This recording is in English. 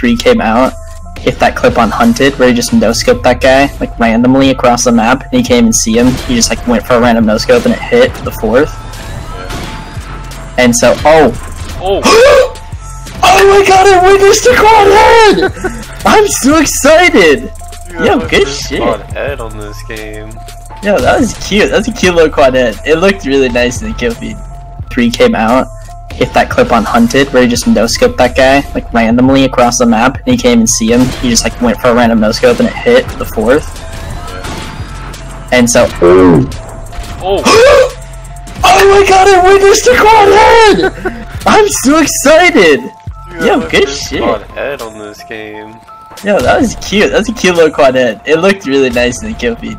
3 came out, hit that clip on Hunted where he just no scoped that guy like randomly across the map and he can't even see him. He just like went for a random no scope and it hit the fourth. And so oh Oh, Oh my god, I witnessed a quad head! I'm so excited! you Yo, good shit. quad head on this game. Yo, that was cute. That was a cute little quad head. It looked really nice in the kill feed. 3 came out, hit that clip on Hunted where he just no scoped that guy like randomly across the map and he can't even see him. He just like went for a random no scope and it hit the fourth. And so Oh, Oh my god, I witnessed a quad head! I'm so excited! you Yo, good shit. quad head on this game. Yo, that was cute. That was a cute little quad head. It looked really nice in the kill feed.